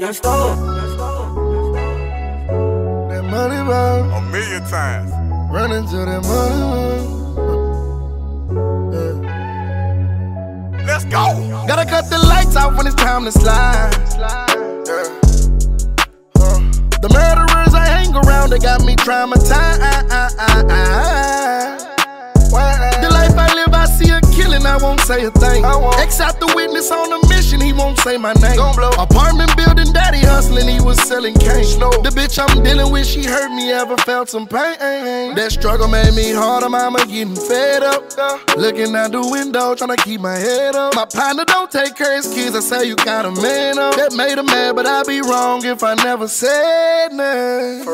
Young Star. That money ball, A million times. running to that money ball. Yeah. Let's go. Gotta cut the lights out when it's time to slide. Yeah. Uh, the murderers I hang around, they got me traumatized. The life I live, I see a killing, I won't say a thing. X out the witness on a mission, he won't say my name. Apartment building, daddy hustling, he was selling cane. The bitch I'm dealing with, she hurt me, ever felt some pain. That struggle made me harder, mama getting fed up. Looking out the window, trying to keep my head up. My partner don't take care of his kids, I say you got a man up. That made him mad, but I'd be wrong if I never said nothing.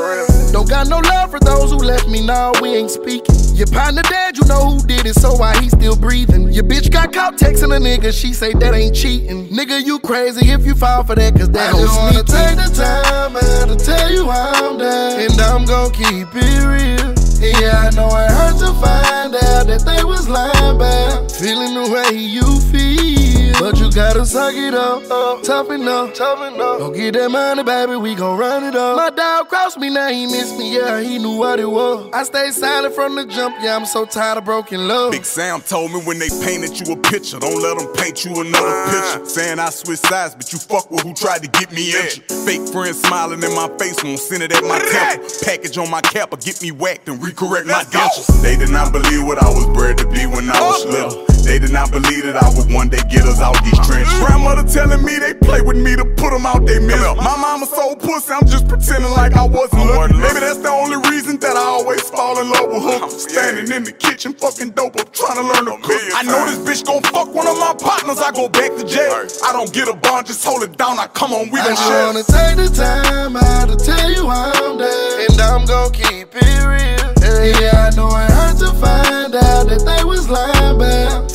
Don't got no love for those who left me, now we ain't speaking. Your partner dead, you know who did it, so why he still breathing? Your bitch got caught texting a nigga, she say that ain't cheating. Nigga, you crazy if you fall for that, cause that gon' sneak take the time man, to tell you I'm down, and I'm gon' keep it real. Yeah, I know it hurt to find out that they was lying about feeling the way you feel. But you gotta suck it up, up toughen up, toughen up. Don't get that money, baby, we gon' run it up. My dog crossed me, now he missed me, yeah, he knew what it was. I stayed silent from the jump, yeah, I'm so tired of broken love. Big Sam told me when they painted you a picture, don't let them paint you another ah. picture. Saying I switch sides, but you fuck with who tried to get me injured. Fake friends smiling in my face, won't send it at my temple. Package on my cap or get me whacked and recorrect my dentures. They did not believe what I was bred to be when I was little. They did not believe that I would one day get us out these trenches. Grandmother telling me they play with me to put them out they middle. My mama so pussy, I'm just pretending like I wasn't looking. Maybe that's the only reason that I always fall in love with her. Oh, Standing in the kitchen, fucking dope up, trying to learn to cook. I know this bitch gon' fuck one of my partners, I go back to jail. I don't get a bond, just hold it down. I come on, we I gon' just share. wanna take the time out to tell you I'm down, and I'm gon' keep it real. Yeah, I know it hurt to find out that they was lying about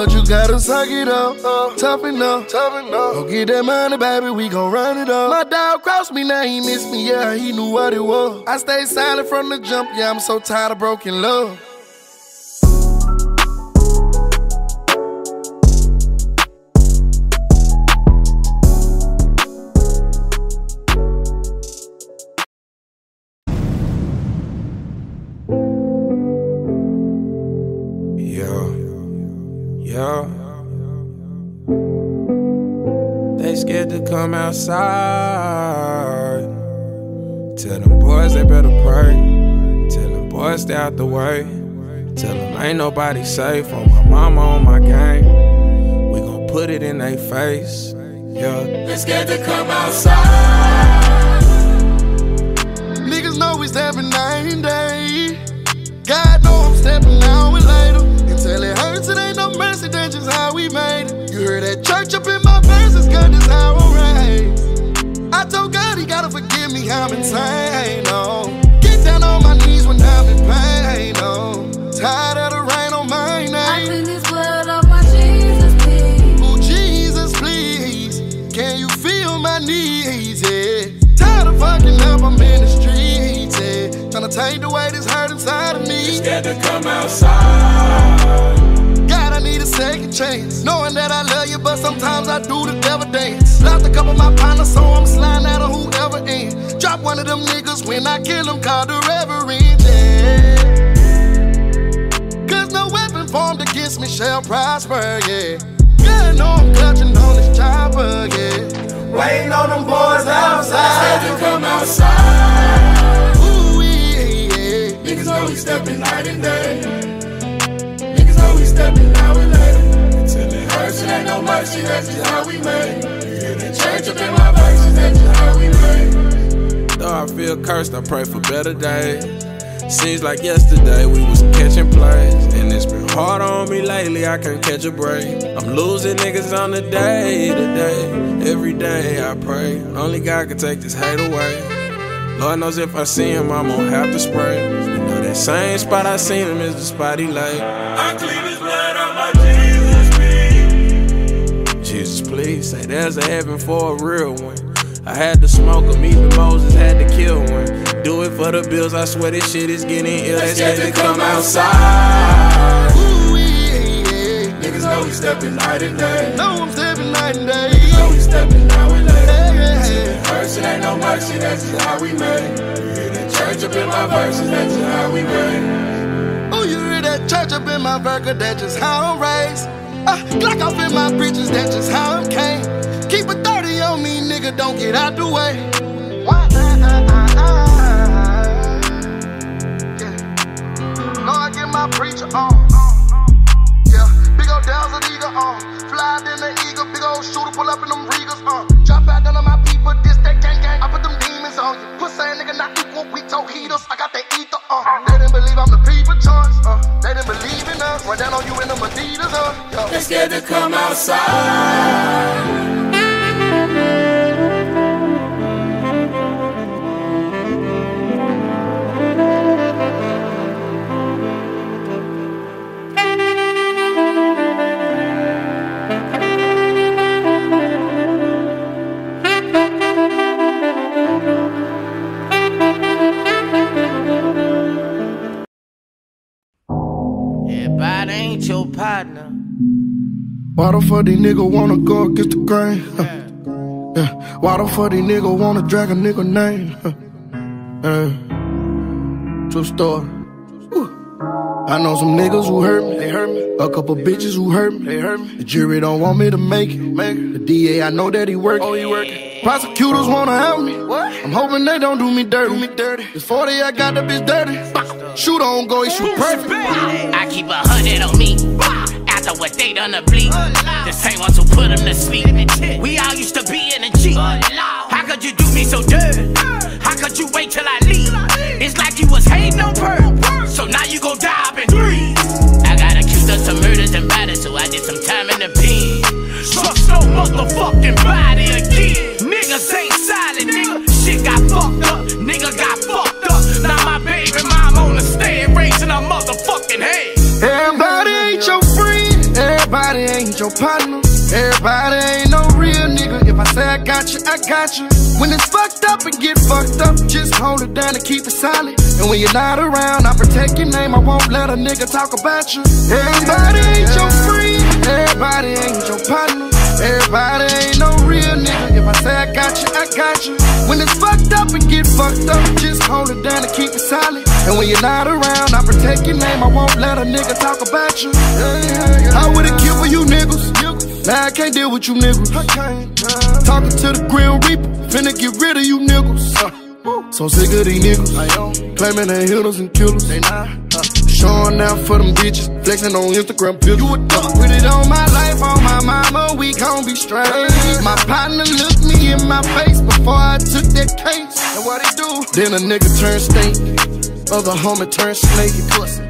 But you gotta suck it up, up toughen up, toughen up. Go get that money, baby, we gon' run it up. My dog crossed me, now he missed me, yeah, he knew what it was. I stayed silent from the jump, yeah, I'm so tired of broken love. To come outside. Tell them boys they better pray. Tell them boys stay out the way. Tell them ain't nobody safe on my mama on my game. We gon' put it in their face. Yeah, they scared to come outside. Niggas know we stepping night and day. God know I'm stepping now and later. Until it hurts, it ain't no mercy, that's just how we made it. You heard that church up in my verses, God, this how I'm raised. I told God he gotta forgive me, I'm insane, oh. Get down on my knees when I'm in pain, oh. Tired of the rain on my name. I clean this blood off oh my Jesus, please. Oh, Jesus, please. Can you feel my needs? Yeah. Tired of fucking up, I'm in the streets. Yeah. Tryna take away this hurt inside of me. Scared to come outside. God, I need a second chance. Knowing that I love you, but sometimes I do the devil dance. Lost a couple of my partners, so I'm sliding out of whoever in. Drop one of them niggas when I kill them, call the reverend. Yeah. Cause no weapon formed against me shall prosper, yeah. God, know I'm clutching on this chopper, yeah. Waiting on them boys outside. to come outside. Know we stepping night and day. Niggas know we stepping now and later. Until it hurts, it ain't no mercy, that's just how we made. You hear the church up in my verses, that's just how we made. Though I feel cursed, I pray for better days. Seems like yesterday we was catching plays. And it's been hard on me lately, I can't catch a break. I'm losing niggas on the day to day. Every day I pray. Only God can take this hate away. Lord knows if I see him, I'm gonna have to spray. You know that same spot I seen him is the spot he lay. I clean his blood on my Jesus, please. Jesus, please, say there's a heaven for a real one. I had to smoke him, even Moses had to kill one. Do it for the bills, I swear this shit is getting ill. They scared to come outside. Ooh, yeah, yeah. Niggas know we stepping night and day. Know I'm stepping night and day. Niggas Know we stepping, now we later. Until it hurts, it ain't no mercy, that's just how we made. Church up in my verses, that's just how we made. Oh, you hear that church up in my burger, that's just how I'm raised. Uh, Glock off in my britches, that's just how I'm came. Keep a 30 on me, nigga, don't get out the way. Yeah. Go get my preacher on. Yeah, big old Dow's an eagle on. Fly in the eagle, big old shooter, pull up in them Regals on. Drop out none of my people, this that gang gang. I put them demons on you. Pussy nigga not equal, we heaters. I got that ether on. They didn't believe I'm the people choice. Uh, they didn't believe in us. Run down on you in them Adidas. Uh, yo. They scared to come outside. Why the fuck these nigga wanna go against the grain? Huh. Yeah. Why the fuck these nigga wanna drag a nigga name? Huh. Yeah. True story. Woo. I know some niggas who hurt me, they hurt me. A couple bitches who hurt me, they hurt me. The jury don't want me to make it, make it. The DA, I know that he working. Oh, he working. Prosecutors wanna help me. What? I'm hoping they don't do me dirty. Do me dirty. It's 40, I got the bitch dirty. Shoot on go, he shoot perfect. I keep a hundred on me. After what they done to bleed. The same ones who put them to sleep. We all used to be in a G. How could you do me so dirty? How could you wait till I leave? It's like you was hating on her. So now you go die up in three. I got accused of some murders and batters, so I did some time in the pen. Trust no motherfucking body again. Niggas ain't silent, nigga. Shit got fucked up. Nigga got fucked your partner. Everybody ain't no real nigga. If I say I got you, I got you. When it's fucked up and get fucked up, just hold it down and keep it solid. And when you're not around, I protect your name. I won't let a nigga talk about you. Everybody ain't your friend, everybody ain't your partner. Everybody ain't no real nigga. If I say I got you, I got you. When it's fucked up and get fucked up, just hold it down and keep it solid. And when you're not around, I protect your name. I won't let a nigga talk about you. I would've killed for you niggas. Now I can't deal with you niggas. Talking to the Grim Reaper, finna get rid of you niggas. So sick of these niggas. Claiming they hitters and killers. They not. Showing out for them bitches, flexing on Instagram pictures. You a dog. Put it on my life, on my mama, we gon' be straight. My partner looked me in my face before I took that case. And what he do? Then a nigga turn stink, other homie turn snake. Pussy.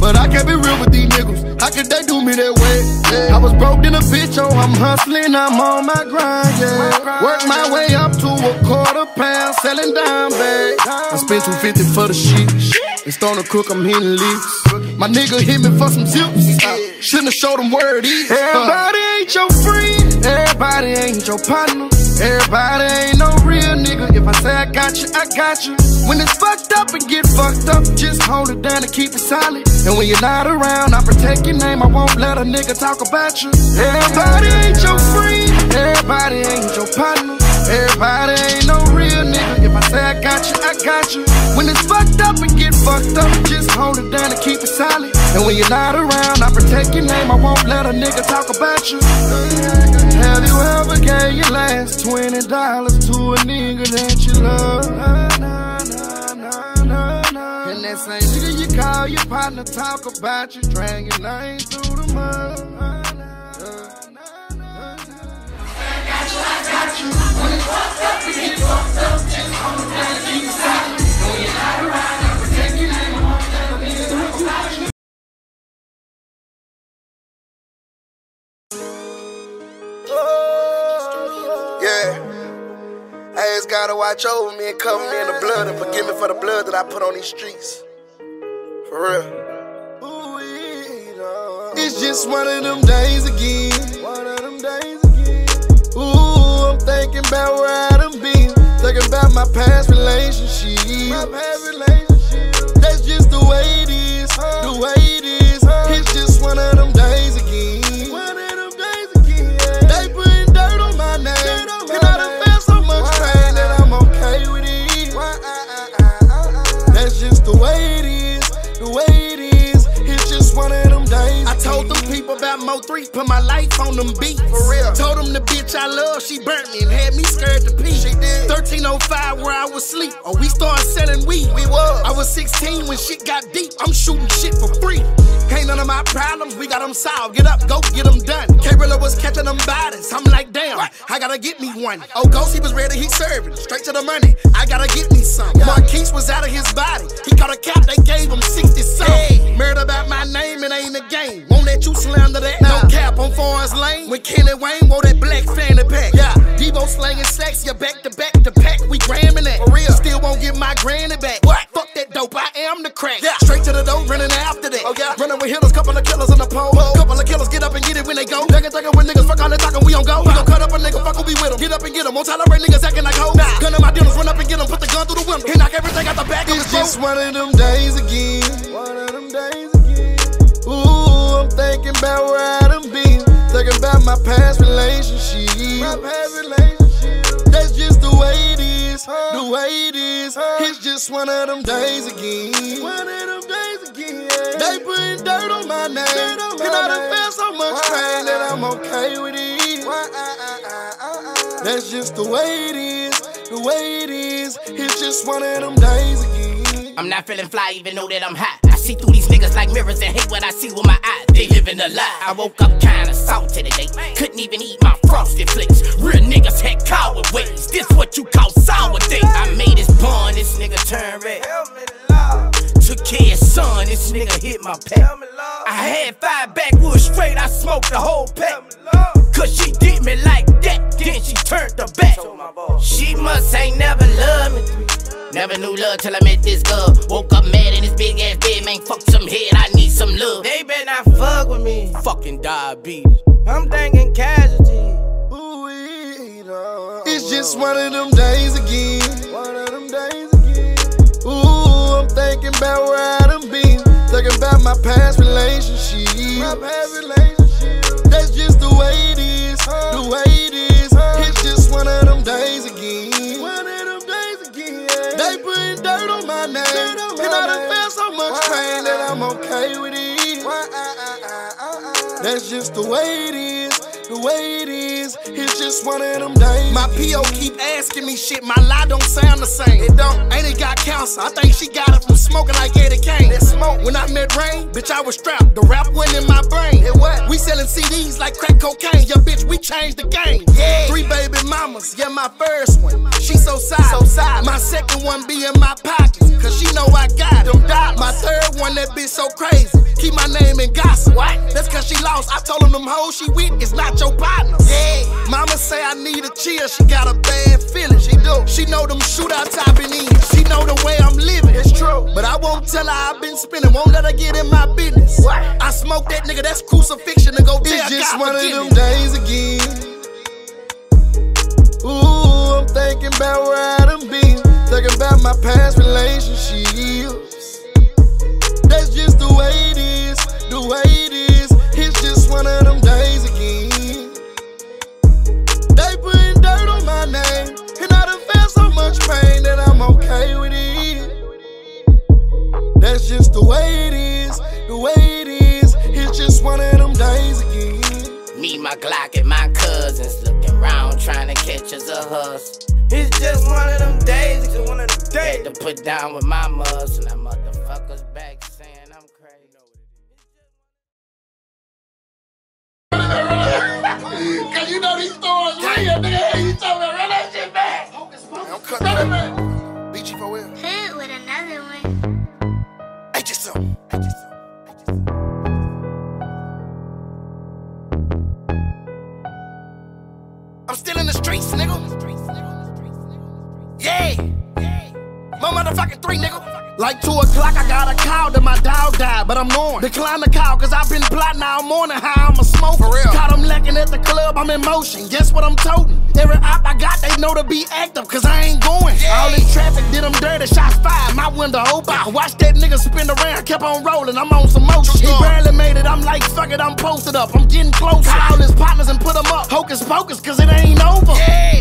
But I can't be real with these niggas. How could they do me that way? Yeah. I was broke in a bitch, oh, I'm hustling, I'm on my grind, yeah. Work my way up to a quarter pound, selling dime bags. I spent 250 for the shit. It's starting to cook, I'm hitting leaks. My nigga hit me for some zips. I shouldn't have showed him where it is. Everybody uh. ain't your friend, everybody ain't your partner. Everybody ain't no real nigga. If I say I got you, I got you. When it's fucked up and get fucked up, just hold it down and keep it solid. And when you're not around, I protect your name. I won't let a nigga talk about you. Everybody ain't your friend. Everybody ain't your partner. Everybody ain't no real nigga. If I say I got you, I got you. Fucked up, just hold it down and keep it solid. And when you're not around, I protect your name. I won't let a nigga talk about you. Have you ever gave your last twenty dollars to a nigga that you love? And that same nigga you call your partner talk about you, drag your name through the mud. Yeah. Gotta watch over me and cover me in the blood and forgive me for the blood that I put on these streets. For real. It's just one of them days again. One of them days again. Ooh, I'm thinking about where I done been. Thinking about my past relationship. My past relationship. That's just the way it is. The way it is. It's just one of them days 3 put my life on them beats. For real. Told them the bitch I love, she burnt me and had me scared to pee. She did. 1305 where I was sleep. Oh, we started selling weed. We was. I was 16 when shit got deep. I'm shooting shit for free. Ain't none of my problems, we got them solved. Get up, go get them done. K-Rilla was catching them bodies. I'm like, damn, I gotta get me one. Oh, Ghost, he was ready, he serving. Straight to the money, I gotta get me some. Marquise was out of his body. He caught a cap, they gave him 60 some. Hey. About my name, it ain't a game. Won't let you slander that no cap on Forest Lane. When Kenny Wayne wore that black fanny pack. Yeah, Debo slanging sex, you back to back to pack. We gramming that. For real. Still won't get my granny back. What? Fuck that dope, I am the crack. Yeah. Straight to the door, running after that. Oh, yeah. Running with hitters, couple of killers on the pole. Couple of killers get up and get it when they go. Duckin' duckin' when niggas fuck all the talkin', we don't go. We gon' cut up a nigga, fuck who be with him. Get up and get him. Won't tolerate niggas acting like hoes. Nah. Gun in my dealers, run up and get him. Put the gun through the window. He knock everything out the back It's just one of them days again. One of them days again. Ooh, I'm thinking about where I done been. Thinking about my past relationship. My past. That's just the way it is. The way it is. It's just one of them days again. One of them days again. They putting dirt on my name. On my and I done felt so much pain that I'm okay with it. Uh, uh, uh. That's just the way it is. The way it is. It's just one of them days again. I'm not feeling fly, even though that I'm hot. I see through these niggas like mirrors and hate what I see with my eyes. They living a lie. I woke up kinda salty today. Couldn't even eat my frosted flakes. Real niggas had coward ways. This what you call sour day. I made this bun, this nigga turn red. Took care of son, this nigga hit my pet. I had five backwoods straight, I smoked the whole pack. Cause she did me like that, then she turned her back. She must ain't never loved me. Never knew love till I met this girl. Woke up mad in this big ass bed, man. Fuck some head, I need some love. They better not fuck with me. Fucking diabetes. I'm thinking casualty. Ooh, It's just one of them days again. Thinking about where I done been. Thinking about my past relationship. My past relationship. That's just the way it is. The way it is. It's just one of them days again. One of them days again. They putting dirt on my name. On and I done felt so much pain that I'm okay with it. Uh, uh, uh. That's just the way it is. The way it is. It's just one of them days. My PO keep asking me shit, my lie don't sound the same. It don't, ain't it got cancer? I think she got it from smoking like Eddie Kane. That smoke. When I met Rain, bitch, I was strapped. The rap went in my brain. It what? We selling CDs like crack cocaine. Yeah, bitch, we changed the game. Yeah. Three baby mamas, yeah, my first one. She so side. So silent. My second one be in my pockets, cause she know I got them dollars. My third one, that bitch so crazy. Keep my name in gossip. What? That's cause she lost. I told them them hoes she with is not your partner. Yeah. Mama say I need a chill, she got a bad feeling. She do. She know them shootouts I've been in. She know the way I'm living. It's true. But I won't tell her I've been spinning. Won't let her get in my business. What? I smoke that nigga, that's crucifixion to go tell It's just God one of them me. days again. Ooh, I'm thinking about where I done been. Thinking about my past relationships. That's just the way it is. The way it is. It's just one of them days again. They putting dirt on my name. And I done felt so much pain that I'm okay with it. That's just the way it is. The way it is. It's just one of them days again. Me, my Glock, and my cousins looking around trying to catch us a hustle. It's just one of them days. It's one of them Had days. to put down with my muscle. Now motherfuckers back saying I'm crazy. Cause you know these stories real, nigga. You told me, run that shit back. I'm cutting that man. Beachy Yeah. My motherfucking three, nigga. Like two o'clock, I got a call that my dog died, but I'm on. Decline the call, cause I've been plotting all morning how I'ma smoke. For real. Caught him lacking at the club, I'm in motion. Guess what I'm toting? Every op I got, they know to be active, cause I ain't going. All this traffic did them dirty, shots fired, my window open. Watch that nigga spin around, kept on rolling, I'm on some motion. He barely made it, I'm like, fuck it, I'm posted up, I'm getting closer. Call his partners and put them up, hocus pocus, cause it ain't over.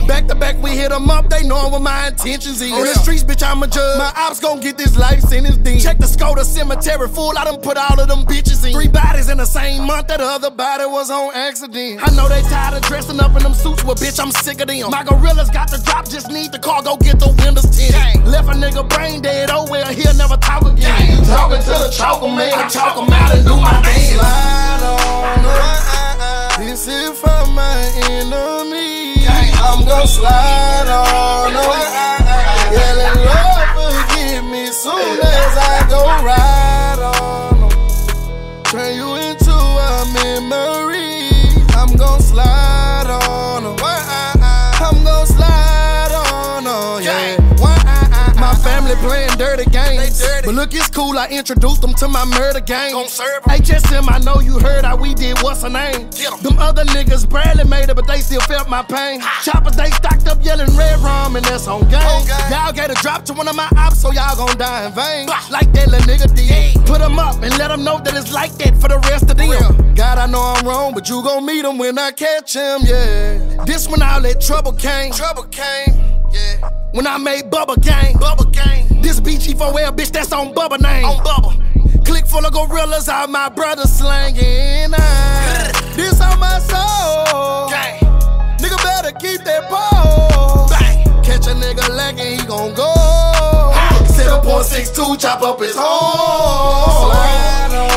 Back to back, we hit them up, they know what my intentions is. In the streets, bitch, I'm a judge. My ops gon' get this life sentence then. Check the Skoda cemetery full, I done put all of them bitches in. Three bodies in the same month, that other body was on accident. I know they tired of dressing up in them suits, but bitch, I'm sick of them. My gorillas got the drop, just need the car, go get the windows tinted. Left a nigga brain dead, oh well, he'll never talk again. Talking to the choker man, I talk him out and do my dance. Slide on her. This is for my enemy. I'm gon' slide on her. Yelling, Lord, forgive me soon as I go ride on her. Turn you Family playing dirty games. But look, it's cool, I introduced them to my murder gang. HSM, I know you heard how we did what's her name. Them other niggas barely made it, but they still felt my pain. Choppers, they stocked up yelling red rum, and that's on game. Y'all get a drop to one of my ops, so y'all gon' die in vain. Like that little nigga did. Put them up and let them know that it's like that for the rest of them. God, I know I'm wrong, but you gon' meet him when I catch him, yeah. This when all that trouble came. Trouble came, yeah. When I made Bubba Gang. Bubba Gang. This BG4L, bitch, that's on Bubba name. On Bubba. Click full of gorillas, all my brothers slanging. Ah, this on my soul. Nigga better keep that pole. Catch a nigga lacking, he gon' go. 7.62, chop up his hole. Slide on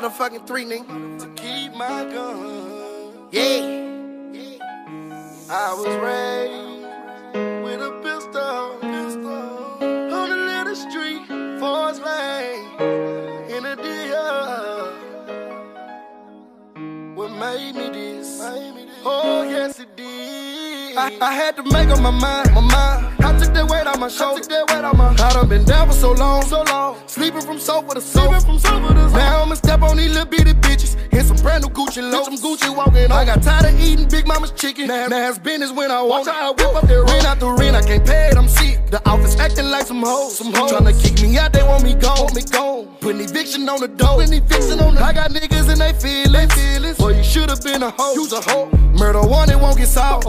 motherfucking three, nigga. To keep my gun. Yeah. I was raised with a pistol. pistol on the little street, Forest Lane, in a deal. What made me this? Oh, yes, it did. I, I had to make up my mind, my mind. Took that weight on my shoulder. I took that weight on my. I done been down for so long, so long. Sleeping from sofa to sofa. From sofa to sofa. Now I'ma step on these little bitty bitches. In some brand new Gucci low. Some Gucci walking on. I got tired of eating Big Mama's chicken. Now, now it's business when I want. I whip up that rent out the rent. I can't pay it, I'm sick. The office acting like some hoes. Some hoes. Tryna kick me out, they want me gone. Want me gone. Putting eviction on the door. Putting eviction on the I got niggas and they feelings. feelings. Boy, you should've been a hoe. You's a hoe. Murder one, it won't get solved.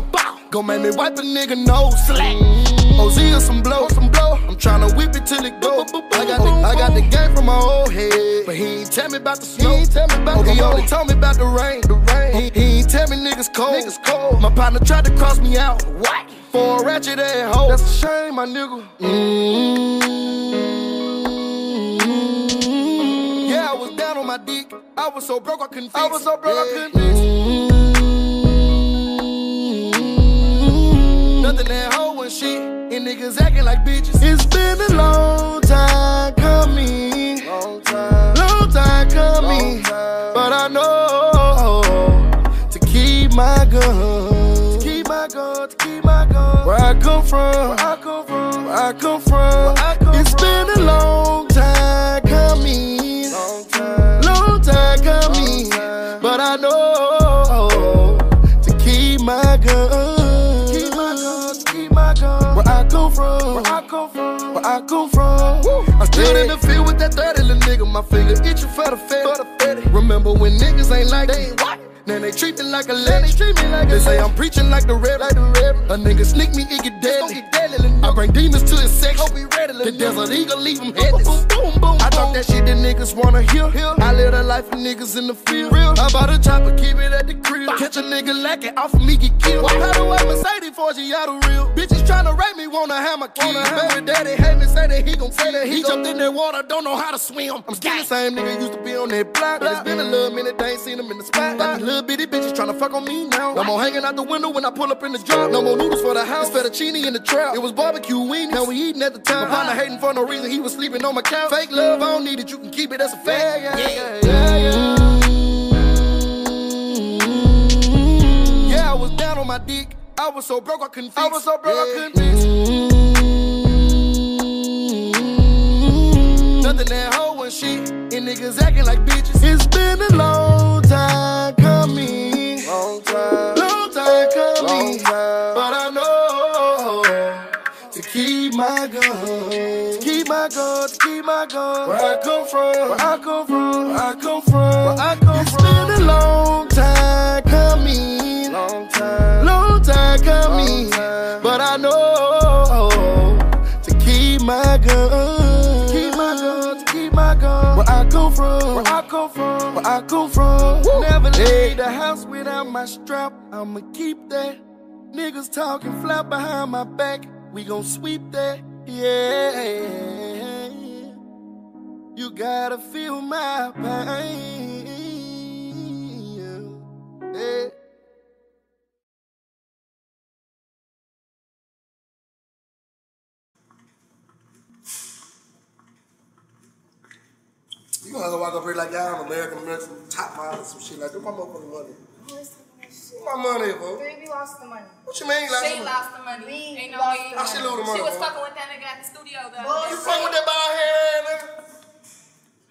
Gon' make me wipe a nigga nose. Slack. Mm-hmm. OZ or some blow, some blow. I'm tryna whip it till it go. I got the, I got the game from my old head, but he ain't tell me about the snow. He ain't tell me about the He only told me about the rain, the rain. He, he ain't tell me niggas cold, niggas cold. My partner tried to cross me out. What? For a ratchet ass hoe. That's a shame, my nigga. Mm-hmm. Yeah, I was down on my dick. I was so broke I couldn't fix I was so broke I couldn't fix Nothing that hoe and shit. And niggas acting like bitches. It's been a long time coming. Long time. Long time coming. But I know to keep my gun. To keep my gun. To keep my gun. Where I come from. Where I come from. Where I come from. I come from. I stood in the field with that 30 little nigga, my finger itching for the fed. Remember when niggas ain't like they ain't what? Now they treat me like a legend. They, treat me like they say I'm preaching like the red, like the red. A nigga sneak me, it get deadly. I bring demons to his he ready. The desert eagle leave him headless. Boom, boom, boom, I talk that shit that niggas wanna hear. I live a life of niggas in the field. Real. I bought a chopper, keep it at the crib. Catch a nigga lacking off of me, get killed. How do I Mercedes for the real? Bitches tryna rape me, wanna have my key. Baby daddy hate me, say that he gon' say that he jumped in that water, don't know how to swim. I'm still the same nigga used to be on that block. But it's been a little minute, they ain't seen him in the spot. Little bitty bitches tryna fuck on me now. No more hanging out the window when I pull up in the drop. No more noodles for the house. It's fettuccine in the trap. It was barbecue weenie. Now we eating at the time. My partner hating for no reason. He was sleeping on my couch. Fake love, I don't need it. You can keep it. That's a fact. Yeah, yeah, yeah. yeah. Yeah, I was down on my dick. I was so broke I couldn't fix. I was so broke I couldn't fix. Nothing that hoe and shit. And niggas acting like bitches. It's been a long time coming. But I know to keep my gun. To keep my gun. To keep my gun. Where I come from. Where I come from. Where I come from. Where I come it's from. It's been a long time coming. Long time. Long time coming. Long time. But I know to keep my gun. To keep my gun. To keep my gun. Where I come from. Where I come from. Where I come from. Woo. Never leave the house without my strap. I'ma keep that. Niggas talking flat behind my back. We gon' sweep that. Yeah. You gotta feel my pain. Yeah. You gonna walk up here like y'all American American top model some shit like that. My motherfucking money. My money, bro. Baby lost the money. What you mean? Like, She lost the money. Ain't no lost way. the money. She lose the money, She was bro. fucking with that nigga at the studio though. you fuck with that bald head, nigga?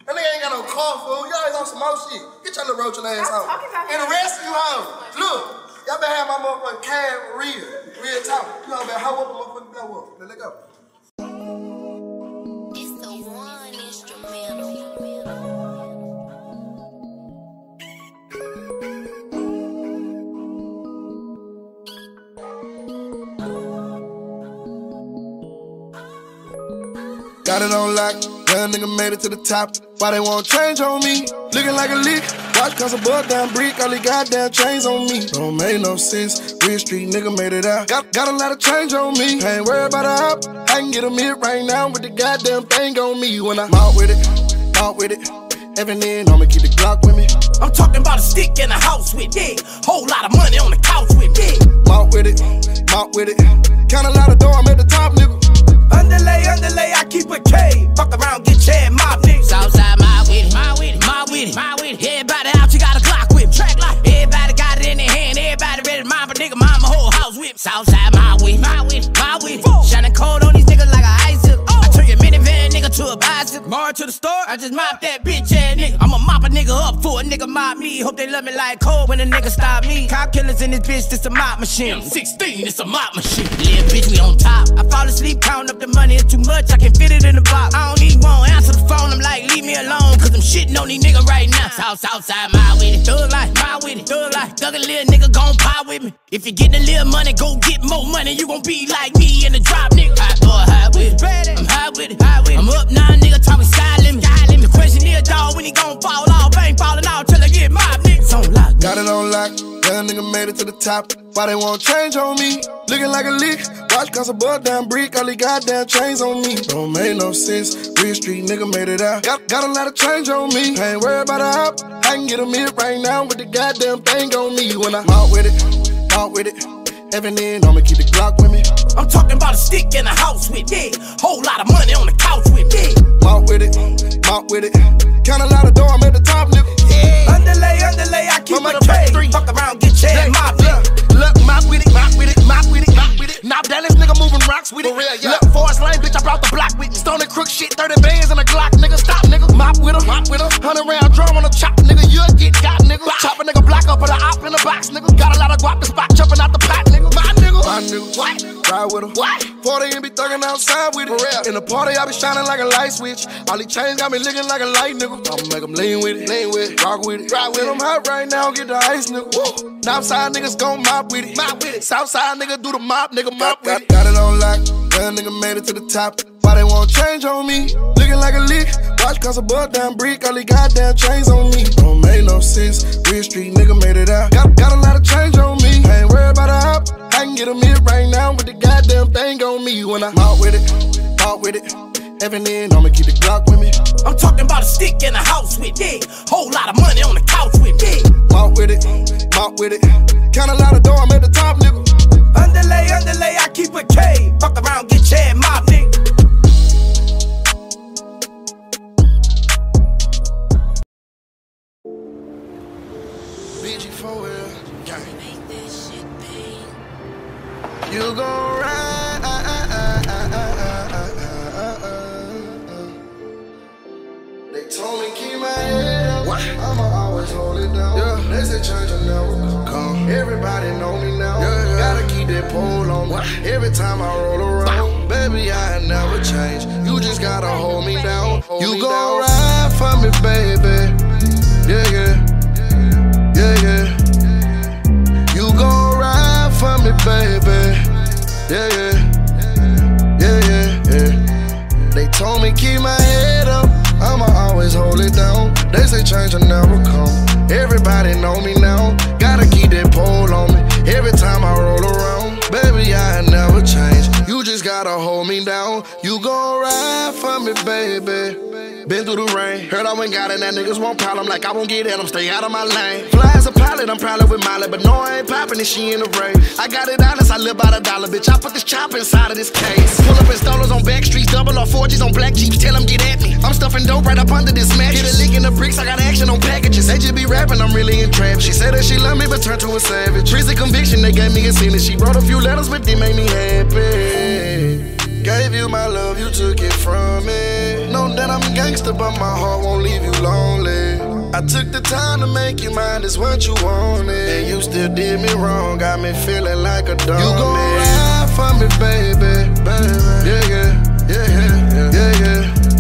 That nigga ain't got no car, fool. You always on some more shit. Get your little roaching ass I'm out. talking about And the him. rest of you hoes, look, y'all better have my motherfucking cab real. Real talk. You all better hoe up the motherfucking go up. Let it go. Got it on lock. Young nigga made it to the top. Why they won't change on me? Looking like a leak. Watch cause a bug down brick. All the goddamn chains on me. Don't make no sense. Real street nigga made it out. Got, got a lot of change on me. Ain't worried about a hop. I can get a hit right now with the goddamn thing on me. When I'm out with it, out with it. Every then I'ma keep the Glock with me. I'm talking about a stick in the house with me. Whole lot of money on the couch with me. Mount with it, mount with it. Count a lot of dough, I'm at the top, nigga. With it, my with it, my. Everybody out, you got a Glock whip, track like. Everybody got it in their hand, everybody ready to mom a nigga, a whole house whip. Southside, To the store, I just mop that bitch ass nigga. I'ma mop a nigga up for a nigga mob me. Hope they love me like cold when a nigga stop me. Cop killers in this bitch, this a mop machine. 16, it's a mop machine. Yeah, bitch, we on top. I fall asleep counting up the money, it's too much, I can fit it in the box. I don't even want answer the phone, I'm like, leave me alone, cause I'm shitting on these niggas right now. South, south side, my with it. Thug life, my with it. Thug life, thug a little nigga gon' pie with me. If you get a little money, go get more money, you gon' be like me in the drop, nigga. High boy, high with it. I'm high with it, high with it. I'm up now, nigga, sky limit. Sky limit. The question is, dog, when he gon' fall off, I ain't falling off till I get my niggas on lock. Got it on lock. Young nigga made it to the top. Why they won't change on me? Looking like a lick. Watch cause a bug down brick. All the goddamn chains on me. Don't make no sense. Real street nigga made it out. Got, got a lot of change on me. Ain't worried about a hop. I can get a hit right now with the goddamn thing on me. When I'm out with it, out with it. Every I'ma keep the Glock with me. I'm talking about a stick in the house with me. Whole lot of money on the couch with me. Out with it, out with it. Count a lot of dough, I'm at the top, nigga. Underlay, underlay, I keep Mama it a. K3. Fuck around, get your head mobbed. Look, look, mop with it, mop with it, mop with it, mop with it. Now Dallas nigga moving rocks with it. For real, yeah. Look, Forest Lane, bitch, I brought the block with me. Stone and crook shit, 30 bands and a Glock, nigga. Stop, nigga. Mop with her, mop with her. Hundred round drum on a chop, nigga. You'll get got, nigga. Chop ride with her. What? 40 and be thuggin' outside with it. In the party, I be shining like a light switch. All these chains got me looking like a light nigga. I'ma make them lean with it, lean with it, rock with it. Rock with it. I'm hot right now, get the ice nigga. Woo. Northside niggas gon' mop with it. Mop with it. Southside nigga do the mop, nigga mop with it. Got it on lock, young nigga made it to the top. Why they won't change on me? Looking like a leak. Watch cause a bud down brick. All these goddamn chains on me. Don't make no sense. Real street nigga made it out. Got, got a lot of change on me. I ain't worried about a hop. Get a mid right now with the goddamn thing on me. When I walk with it, talk with it. Every in, I'ma keep the Glock with me. I'm talking about a stick in the house with me. Whole lot of money on the couch with me. Walk with it, walk with it. Count a lot of dough, I'm at the top, nigga. Underlay, underlay, I keep a K. Fuck around, get your head mob, nigga. BG4L, gang. You gon' ride. They told me keep my head up. I'ma always hold it down. Yeah. They say change will never come. Everybody know me now. Gotta keep that pole on me. Every time I roll around, baby, I never change. You just gotta hold me down. you gon' ride for me, baby. Yeah, yeah. Yeah, yeah. You gon' ride for me, baby. Down. They change will never come. Everybody know me went got it, that niggas won't problem. Like I won't get at them, stay out of my lane. Fly as a pilot, I'm probably with Miley, but no, I ain't popping if she in the rain. I got it honest, I live by the dollar, bitch. I put this chop inside of this case. Pull up in strollers on back streets, double or four G's on black Jeeps. Tell them get at me. I'm stuffing dope right up under this mattress. Get a lick in the bricks, I got action on packages. They just be rapping, I'm really in trap. She said that she love me, but turned to a savage. Of conviction, they gave me a and she wrote a few letters, but they made me happy. Gave you my love, you took it from me. Know that I'm a gangster, but my heart won't leave you lonely. I took the time to make you mine, is what you wanted. And you still did me wrong, got me feeling like a dummy. You gon' ride for me, baby, baby. Yeah, yeah, yeah, yeah, yeah, yeah,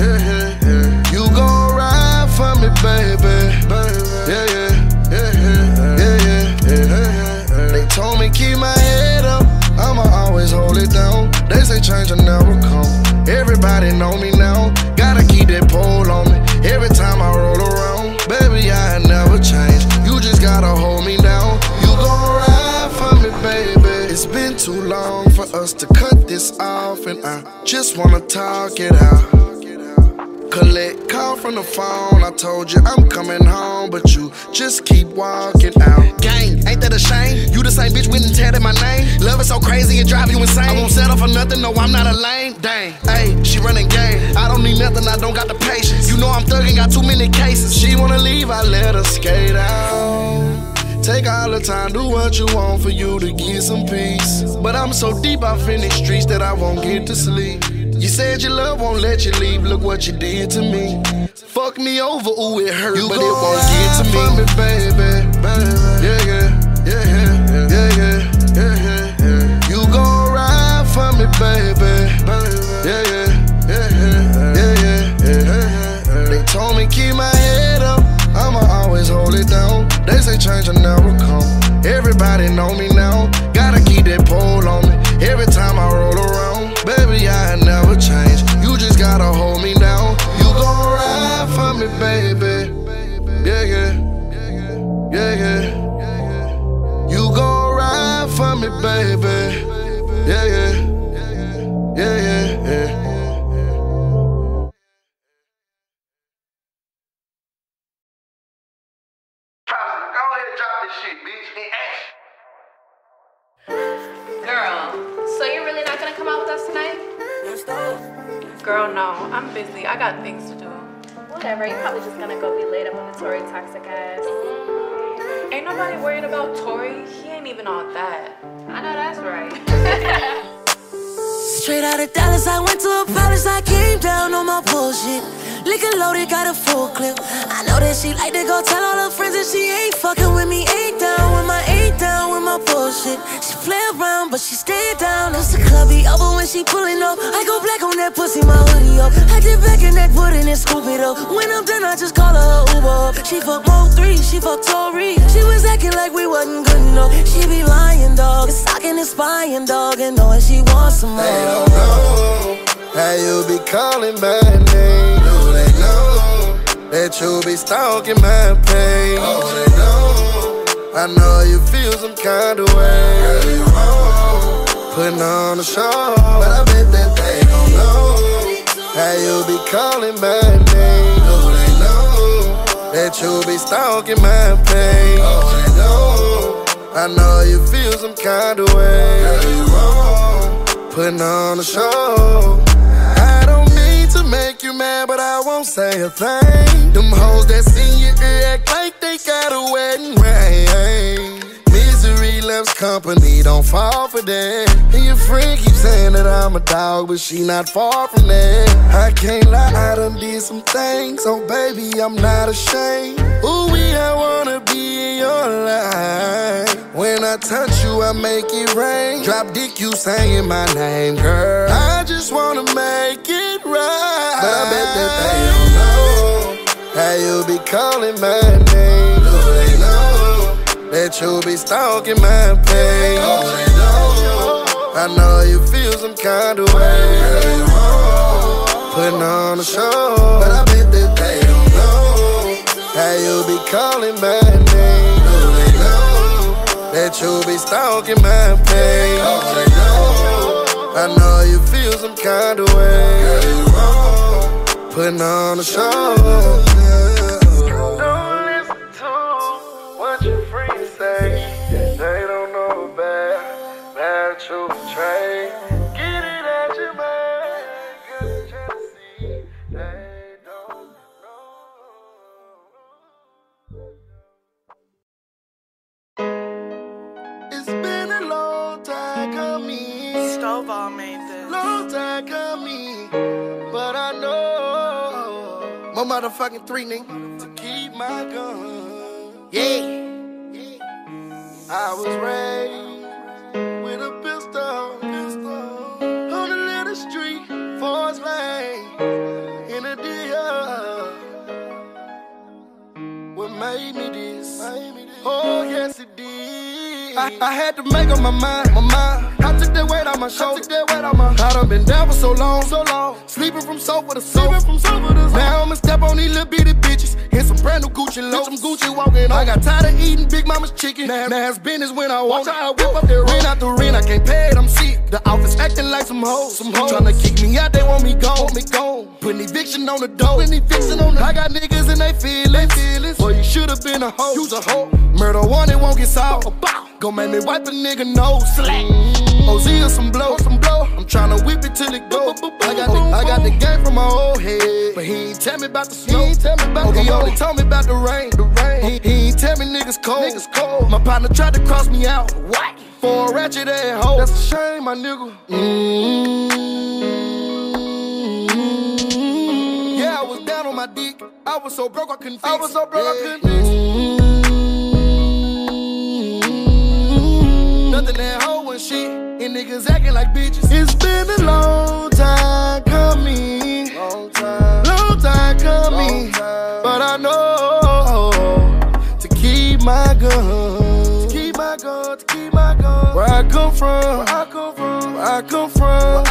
yeah, yeah. yeah. You gon' ride for me, baby, baby. Yeah, yeah, yeah, yeah, yeah, yeah, yeah. They told me keep my head up, I'ma always hold it down. Say change will never come. Everybody know me now. Gotta keep that pole on me. Every time I roll around, baby, I never change. You just gotta hold me down. You gon' ride for me, baby. It's been too long for us to cut this off, and I just wanna talk it out. Collect call from the phone. I told you I'm coming home, but you just keep walking out. Gang, ain't that a shame? You the same bitch went and tatted my name. Love is so crazy it drive you insane. I won't settle for nothing, no, I'm not a lame. Dang, hey, she running game. I don't need nothing, I don't got the patience. You know I'm thugging, got too many cases. She wanna leave, I let her skate out. Take all the time, do what you want for you to get some peace. But I'm so deep off in these streets that I won't get to sleep. You said your love won't let you leave. Look what you did to me. Fuck me over, ooh it hurt, but it won't get to me. For me, baby, baby. Yeah, yeah, yeah, yeah, yeah, yeah, yeah, yeah, yeah. You gon' ride for me, baby, Yeah, yeah, yeah, yeah, yeah, yeah, yeah, yeah. They told me keep my head up. I'ma always hold it down. They say change will never come. Everybody know me now. Gotta keep that pole on me. Every time I roll around, baby, I never change. You just gotta hold me down. You gon' ride for me, baby. Yeah, yeah. Yeah, yeah. You gon' ride for me, baby. Yeah, yeah. Got things to do. Whatever, you're probably just gonna go be laid up on the Tory toxic ass. Ain't nobody worried about Tori. He ain't even all that. I know that's right. Straight out of Dallas, I went to a palace, I came down on my bullshit. Liquor loaded, got a full clip. I know that she like to go tell all her friends that she ain't fucking with me. Ain't down with my, ain't down with my bullshit. She play around, but she stay down. It's the club be over when she pulling up. I go black on that pussy, my hoodie up. I did back in that wood and then scoop it up. When I'm done, I just call her Uber up. She fuck Mo 3, she fuck Tory. She was acting like we wasn't good enough. She be lying, dog. It's stalking and spying, dog. And knowing she wants some more. They don't know how you be calling my name. Do they know that you be stalking my page? Oh, they know. I know you feel some kind of way. Girl, you wrong. Putting on a show, but I bet that they don't know how you be calling my name. Do they know that you be stalking my page? Oh, they know. I know you feel some kind of way. Girl, you wrong. Putting on a show. Mad, but I won't say a thing. Them hoes that's in your ear act like they got a wedding ring. Misery loves company, don't fall for that. And your friend keeps saying that I'm a dog, but she not far from that. I can't lie, I done did some things, so baby, I'm not ashamed. Ooh, we, I wanna be in your life. When I touch you, I make it rain. Drop dick, you saying my name, girl. I just wanna make it right. But I bet that they don't know how you be calling my name. Do they know that you be stalking my page? Oh, they know. I know you feel some kind of way. Putting on a show, but I bet that they don't know how you be calling my name. Do they know that you be stalking my page? Oh, they know. I know you feel some kind of way. Putting on a show. Motherfucking three nigga. To keep my gun. Yeah. I was raised with a pistol. pistol on the little street, Forest Lane. In a deal. What made me this? Oh, yes, it did. I, I had to make up my mind, my mind. I took that weight on my shoulder. I took that weight on my. I done been down for so long, so long. Sleeping from sofa to sofa. from sofa to sofa. Now I'ma step on these little bitty bitches. Hit some brand new Gucci low. Some Gucci walking. I got tired of eating Big Mama's chicken. Now, now it's business when I want. I whip up that rent out the rent. I can't pay it. I'm sick. The office acting like some hoes. Some hoes tryna kick me out. They want me gone. Want me gone. Putting eviction on the door. Putting eviction on the. I got niggas and they feelings. feelings. Boy, you should have been a hoe. You's a hoe. Murder one, it won't get solved. Gon' make me wipe a nigga nose. Slack. Mm-hmm. Ozia some blow, some blow. Tryna whip it till it go. I got the, I got the game from my old head, but he ain't tell me about the snow. He ain't tell me about the He only told me about the rain, the rain. He, he ain't tell me niggas cold, niggas cold. My partner tried to cross me out. What? For a ratchet ass hoe. That's a shame, my nigga. Mm-hmm. Yeah, I was down on my dick. I was so broke I couldn't fix I was so broke I couldn't fix Nothing hoe and And niggas acting like bitches. It's been a long time coming. Long time. Long time coming. But I know to keep my gun. To keep my gun. To keep my gun. Where I come from. Where I come from. Where I come from.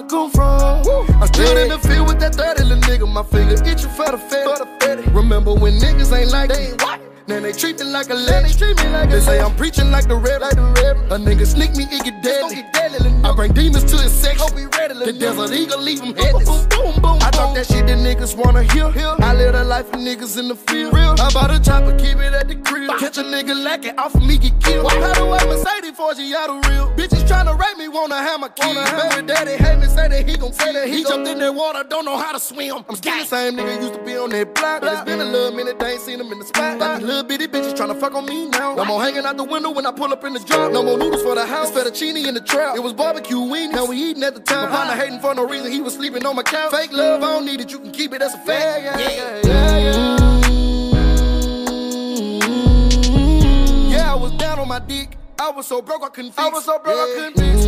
I come from. I stood in the field with that 30 little nigga. My finger itching for the fed. Remember when niggas ain't like they ain't what? Then they treat me like a legend. They, treat me like they say I'm preaching like the red, like the red. A nigga sneak me, it get deadly. Get deadly. I bring demons to his sex. Hope he ready. The desert eagle leave him headless. Boom, boom, boom, boom. I talk that shit that niggas wanna hear. I live a life of niggas in the field. Real. I bought a chopper, keep it at the crib. Catch a nigga lacking off of me, get killed. Why how do I Mercedes for the real? Bitches tryna rape me, wanna have my key. Baby daddy hate me, say that he gon' say that he jumped in that water, don't know how to swim. I'm still the same nigga used to be on that block. But it's been a little minute, they ain't seen him in the spot. Little bitty bitches tryna fuck on me now. No more hanging out the window when I pull up in the drop. No more noodles for the house. It's fettuccine in the trap. It was barbecue weenies. Now we eating at the time. My partner hating for no reason. He was sleeping on my couch. Fake love, I don't need it. You can keep it. That's a fact. Yeah, yeah, yeah. yeah. Yeah, I was down on my dick. I was so broke I couldn't fix. I was so broke I couldn't fix.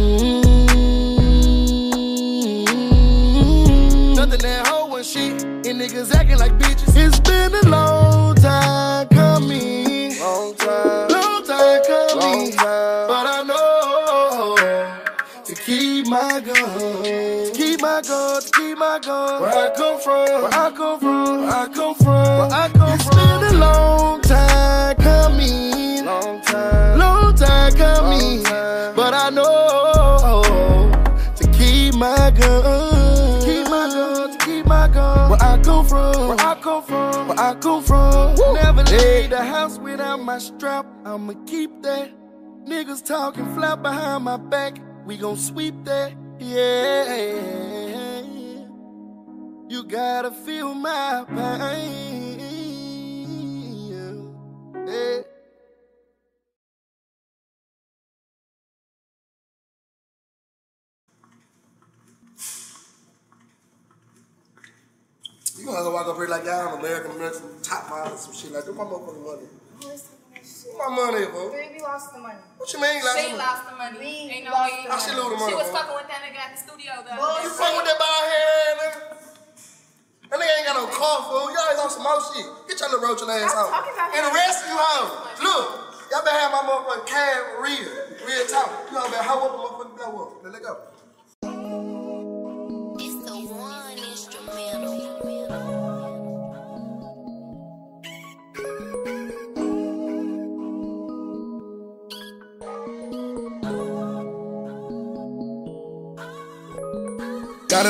Nothing that hoe and shit. And niggas acting like bitches. It's been a long time coming. Long time. Long time coming. Long time. But I know to keep my gun. To keep my gun. To keep my gun. Where I come from. Where I come from. Where I come from. Where I come it's from. It's been a long time coming. Long time. Long time coming. Long time. Come from. Woo. Never leave the house without my strap. I'ma keep that. Niggas talking flat behind my back. We gon' sweep that. Yeah. You gotta feel my pain. Yeah. You gonna walk up here like y'all American American top model some shit like that. My motherfucking money. My money, bro. Baby lost the money. What you mean, lost She the lost the money. Ain't no way. How she lose the money, She was bro? fucking with that nigga at the studio though. You fuck with that bald head, nigga? That nigga ain't got no car, fool. You always on some more shit. Get your little roaching ass I'm out. talking about And the him. rest of you hoes, look, y'all better have my motherfucking cab real. Real talk. You all been hoe up the motherfucking go up. Let it go.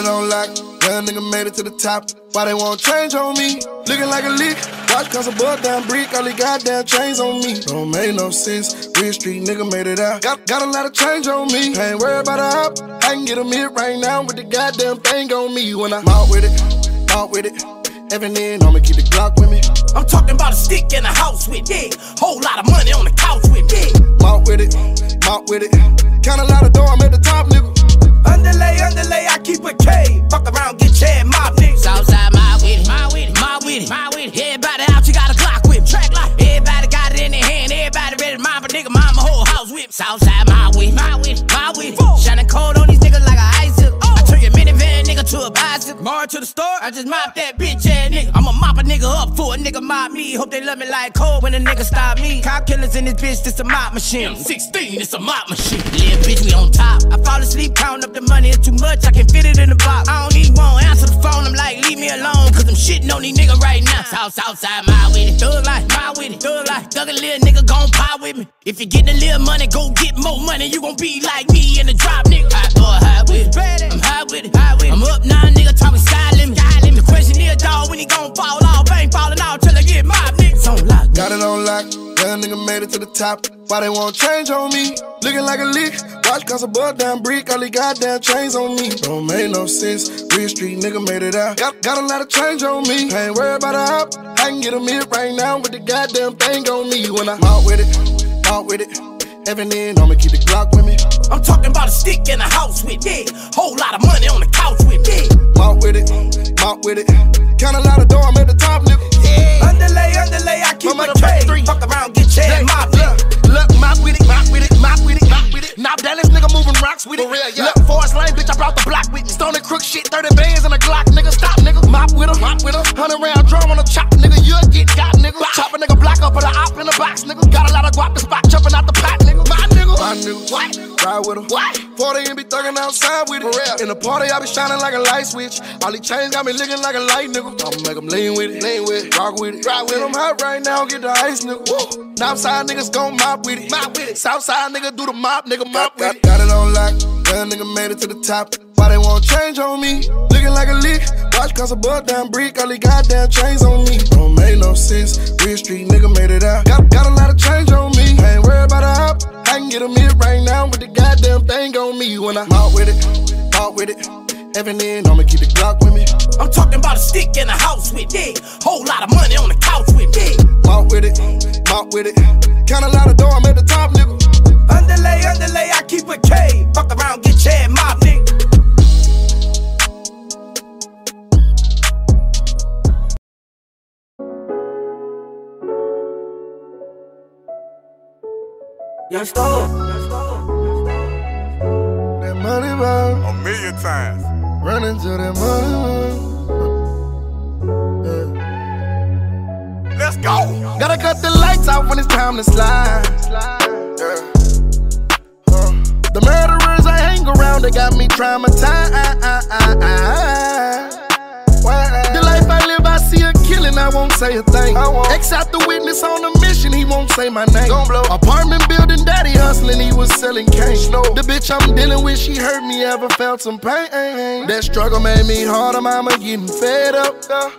It on lock, young nigga made it to the top. Why they won't change on me? Looking like a leak. Watch cause a bug down brick, all the goddamn chains on me. Don't make no sense. Real street nigga made it out. Got, got a lot of change on me. Ain't worried about a hop. I can get a hit right now with the goddamn thing on me. When I'm out with it, out with it. Every then I'ma keep the Glock with me. I'm talking about a stick in the house with me. Whole lot of money on the couch with me. Mount with it, mount with it. Count a lot of dough, I'm at the top, nigga. Underlay, underlay, I keep a K. Fuck around, get chad, mob niggas. Southside, my with it, my with it, my with it, my with it. Everybody out, you got a Glock whip, track like. Everybody got it in their hand, everybody ready to mom a nigga, mom a whole house whip. Southside, bicycle. To the store, I just mop that bitch ass nigga. I'ma mop a nigga up for a nigga mob me. Hope they love me like cold when a nigga stop me. Cop killers in this bitch, this a mop machine. 16, it's a mop machine. Yeah, bitch, we on top. I fall asleep counting up the money, it's too much, I can fit it in the box. I don't even want answer the phone, I'm like, leave me alone, cause I'm shitting on these niggas right now. South, south side, my with it. Thug life, my with it. Thug life, thug a little nigga gon' pie with me. If you get a little money, go get more money, you gon' be like me in the drop, nigga. I go high with it. I'm high with it. I'm up now, nigga, side limit. Side limit. The question is, dog, when he gon' fall off, ain't falling off till I get my niggas on lock. Got it on lock, young nigga made it to the top. Why they won't change on me? Looking like a lick. Watch cause a bug down brick, all the goddamn chains on me. Don't make no sense. Real street nigga made it out. Got, got a lot of change on me. Ain't worried about a hop. I can get a hit right now with the goddamn thing on me. When I'm out with it, out with it. Every I'ma keep the Glock with me. I'm talking about a stick in the house with me. Whole lot of money on the couch with me. Mount with it, mount with it. Count a lot of dough, I'm at the top, nigga. Yeah. Underlay, underlay, I keep Mama it a. K3. Fuck around, get chad, mob Look, look, mop with it, mop with it, mop with it, mop with it. Now Dallas nigga moving rocks with it. For real, yeah. Look, Forest Lane, bitch, I brought the block with me. Stone and crook shit, 30 bands and a Glock, nigga. Stop, nigga. Mop with her, mop with her. Hundred round drum on a chop, nigga. You'll get got, nigga. Chop a nigga block up, put a op in the box, nigga. Got a lot of guap, the spot jumping out the pot. My nigga. My nigga. What? Ride with her. What? 40 and be thuggin' outside with it. In the party, I be shining like a light switch. All these chains got me looking like a light nigga. I'ma make them lean with it, lean with it, rock with it. Rock with it. I'm hot right now, get the ice nigga. Woo. Northside niggas gon' mop with it. Mop with it. Southside nigga do the mop, nigga mop with it. Got it on lock. Young nigga made it to the top. Why they won't change on me? Looking like a leak. Watch cause a bud down brick. All these goddamn chains on me. Don't make no sense. Real street nigga made it out. Got, got a lot of change on me. I ain't worried about a hop. Get a mid right now with the goddamn thing on me. When I walk with it, walk with it. Every then I'ma keep the Glock with me. I'm talking about a stick in the house with me. Whole lot of money on the couch with me. Walk with it, walk with it. Count a lot of dough, I'm at the top, nigga. Underlay, underlay, I keep a K. Fuck around, get your head mob, nigga. Young Star. That money ball, A million times. running to that money ball. Yeah. Let's go. Gotta cut the lights out when it's time to slide. Yeah. Uh, the murderers I hang around, they got me traumatized. See a killing, I won't say a thing. X out the witness on a mission, he won't say my name. Apartment building, daddy hustling, he was selling cane. The bitch I'm dealing with, she hurt me, ever felt some pain. That struggle made me harder, mama getting fed up.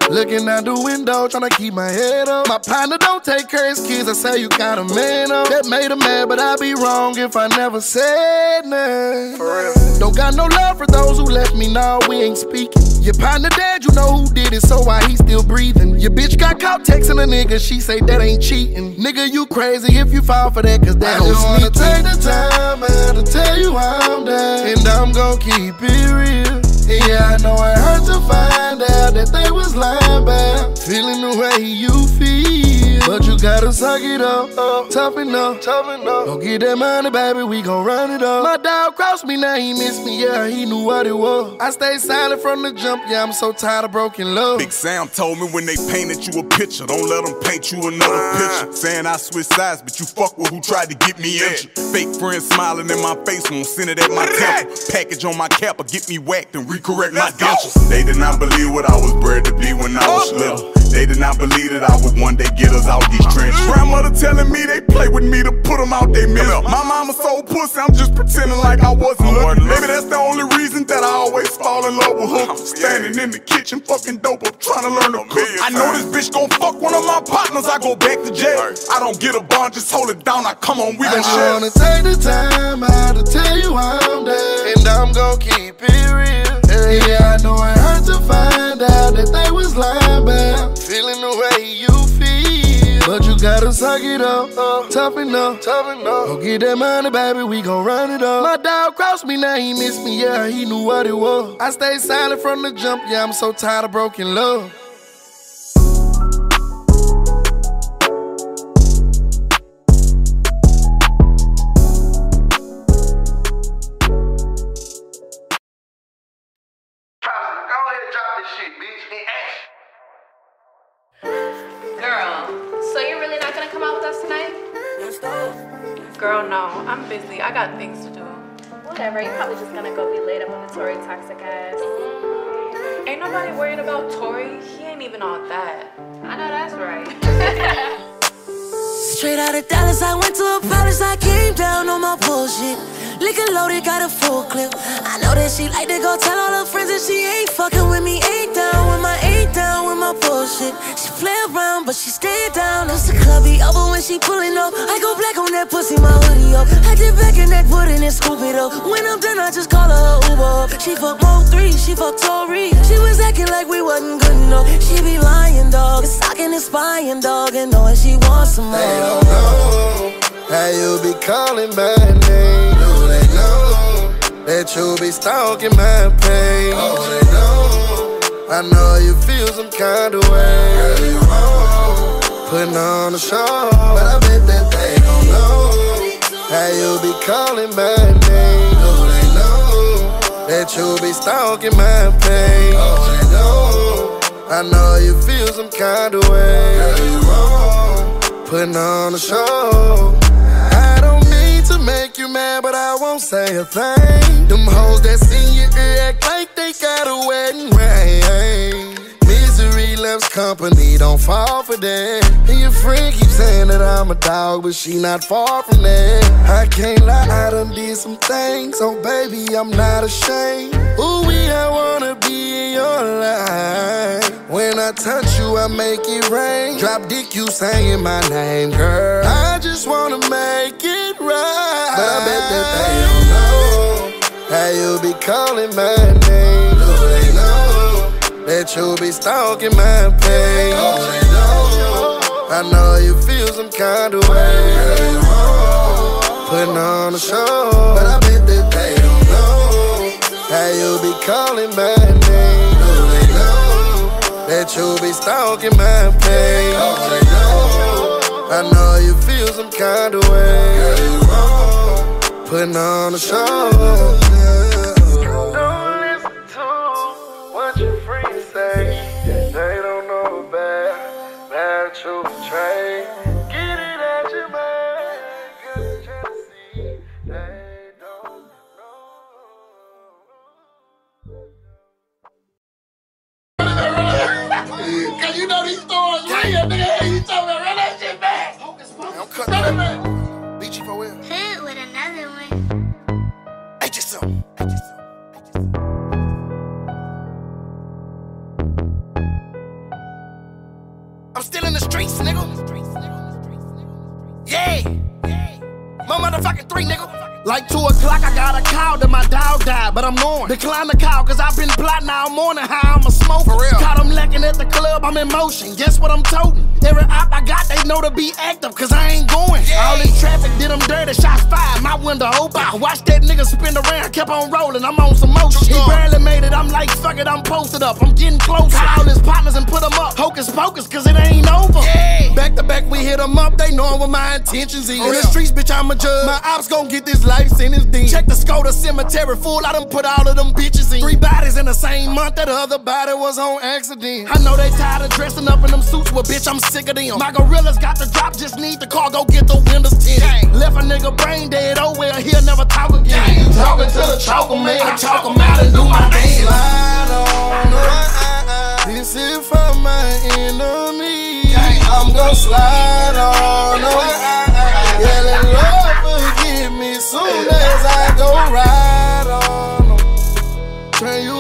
Looking out the window, trying to keep my head up. My partner don't take care of his kids, I say you got a man up. That made him mad, but I'd be wrong if I never said nothing. Don't got no love for those who left me, now we ain't speaking. Your partner dead, you know who did it, so why he still breathing? Your bitch got caught texting a nigga, she say that ain't cheating. Nigga, you crazy if you fall for that, cause that gon' sneak take the time out to tell you I'm down, and I'm gon' keep it real. Yeah, I know it hurt to find out that they was lying back, feeling the way you feel. But you gotta suck it up, up toughen up, toughen up. Don't get that money, baby, we gon' run it up. My dog crossed me, now he missed me, yeah, he knew what it was. I stayed silent from the jump, yeah, I'm so tired of broken love. Big Sam told me when they painted you a picture, don't let them paint you another ah. picture. Saying I switch sides, but you fuck with who tried to get me injured. Fake friends smiling in my face, won't send it at my temple. Package on my cap or get me whacked and recorrect my dentures. They did not believe what I was bred to be when I was little. They did not believe that I would one day get us out these trenches. Grandmother telling me they play with me to put them out they mill. My mama so pussy, I'm just pretending like I wasn't looking. Maybe that's the only reason that I always fall in love with her. Oh, Standing in the kitchen, fucking dope up, trying to learn to oh, cook. I know this bitch gon' fuck one of my partners, I go back to jail. I don't get a bond, just hold it down. I come on, we I gon' just share. wanna take the time out to tell you I'm down, and I'm gon' keep it real. Yeah, I know it hurt to find out that they was lying back, But you gotta suck it up, up toughen up, toughen up. Go get that money, baby, we gon' run it up. My dog crossed me, now he missed me, yeah, he knew what it was. I stayed silent from the jump, yeah, I'm so tired of broken love. Got things to do. Whatever, you're probably just gonna go be laid up on the Tory toxic ass. Ain't nobody worried about Tori. He ain't even all that. I know that's right. Straight out of Dallas, I went to a palace, I came down on my bullshit. Liquor loaded, got a full clip. I know that she like to go tell all her friends that she ain't fucking with me. Ain't down with my, ain't down with my bullshit. She play around, but she stay down. It's the club be over when she pulling up. I go black on that pussy, my hoodie up. I did back in that wood and then scoop it up. When I'm done, I just call her Uber. She fuck Mo 3, she fuck Tori. She was acting like we wasn't good enough. She be lying, dog. Stalking and spying, dog. And knowing she wants some more. They don't know how you be calling my name. Do they know that you be stalking my page? Oh, they know. I know you feel some kind of way. Girl, you wrong. Putting on a show, but I bet that they don't know how you be calling my name. Do they know that you be stalking my page? Oh, they know. I know you feel some kind of way. Girl, you wrong putting on a show. I don't mean to make you mad, but I won't say a thing. Them hoes that's in your ear act like they got company, don't fall for that. And your friend keeps saying that I'm a dog, but she not far from that. I can't lie, I done did some things, so baby, I'm not ashamed. Ooh, we I wanna be in your life. When I touch you, I make it rain. Drop dick, you saying my name, girl. I just wanna make it right. But I bet that they don't know how you be calling my name. That you be stalking my page? I know you feel some kind of way. Putting on a show, but I bet that they don't know how you be calling my name. Do they know that you be stalking my page? I know you feel some kind of way. Putting on a show. Cause you know these stores real, nigga. You told me run that shit back. I'm cutting that back. BG for real. Hood with another one. Hey, just some. Hey, just some. I'm still in the streets, nigga. Yeah. My motherfucking three, nigga. Like two o'clock, I got a call that my dog died, but I'm on. Decline the call, cause I've been plotting all morning how I'm a smoker. For real. Caught him lacking at the club, I'm in motion. Guess what I'm toting? Every op I got, they know to be active, cause I ain't going. All this traffic did them dirty, shots fired, my window open. I watched that nigga spin around, kept on rolling, I'm on some motion. He barely made it, I'm like, fuck it, I'm posted up, I'm getting closer. Call his partners and put them up, hocus pocus, cause it ain't over. Back to back, we hit them up, they know what my intentions is. In the streets, bitch, I'm a judge. My ops gon' get this life sentence then. Check the Skoda cemetery full, I done put all of them bitches in. Three bodies in the same month, that other body was on accident. I know they tired of dressing up in them suits, but bitch, I'm sick of them. My gorillas got the drop, just need the car, go get the windows tinted. Left a nigga brain dead, oh well, he'll never talk again. Talking to the choker man, I chalk him out and do my dance. Slide on her. This is for my enemy. I'm gonna slide on Lord, forgive as I go ride on. Turn you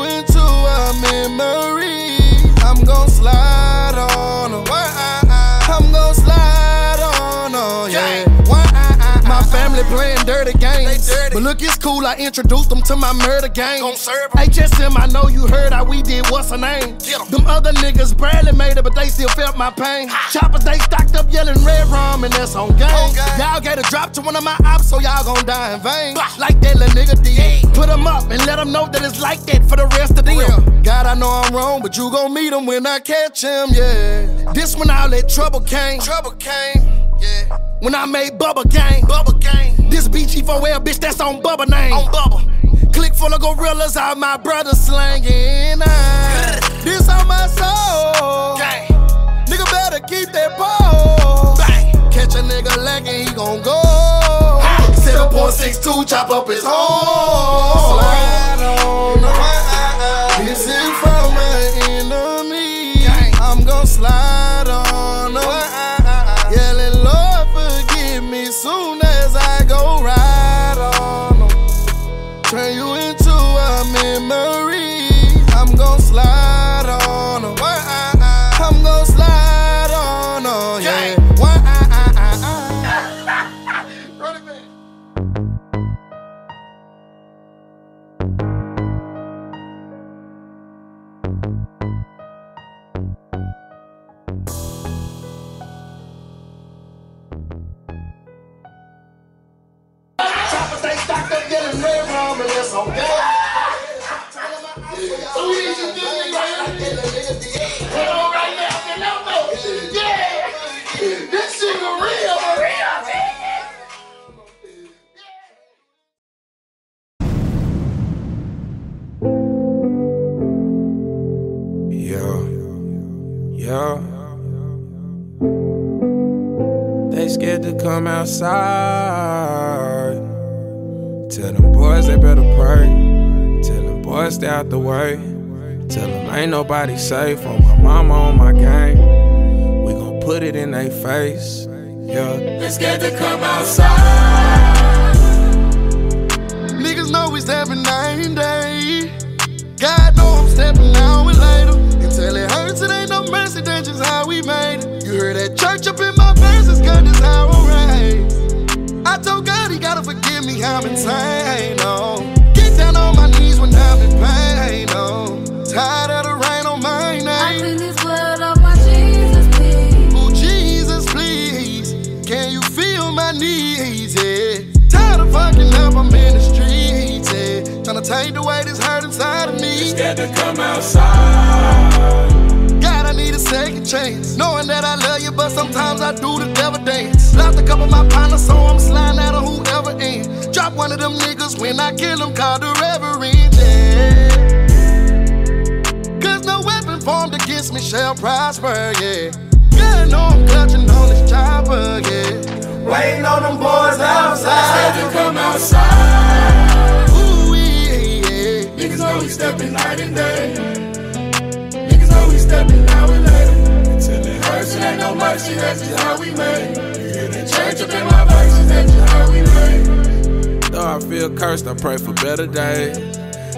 look, it's cool. I introduced them to my murder gang. HSM, I know you heard how we did. What's her name? Get Them other niggas barely made it, but they still felt my pain. Choppers, they stocked up yelling red rum, and that's on game. Y'all get a drop to one of my ops, so y'all gon' die in vain. Like that little nigga did. Put them up and let them know that it's like that for the rest of them. God, I know I'm wrong, but you gon' meet him when I catch him, yeah. This when all that trouble came. Trouble came, yeah. When I made Bubba Gang. Bubba Gang. This BG4L, bitch, that's on Bubba name. On Bubba. Click full of gorillas, all my brothers slanging. Ah, this on my soul. Nigga better keep that pole. Catch a nigga lacking, he gon' go. 7.62, chop up his hole. Slide on nobody safe on my mama on my game. We gon' put it in their face. Yeah. They scared to come outside. Niggas know we stepping night and day. God know I'm stepping now and later. Until it hurts, it ain't no mercy, that's just how we made it. You heard that church up in my verses, God, this how I'm raised. I told God he gotta forgive me, I'm insane, Scared to come outside. God, I need a second chance. Knowing that I love you, but sometimes I do the devil dance. Lost a couple of my partners, so I'm sliding out of whoever in. Drop one of them niggas when I kill them, call the reverend, yeah. Cause no weapon formed against me shall prosper, yeah. God, know I'm clutching on this chopper, yeah. Waiting on them boys outside. Scared to come outside. Know we stepping night and day. Niggas know we stepping now and later. Until it hurts, it ain't no mercy, that's just how we made. You hear the church up in my verses, that's just how we made. Though I feel cursed, I pray for better days.